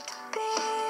to be